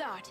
Start.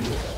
Yeah.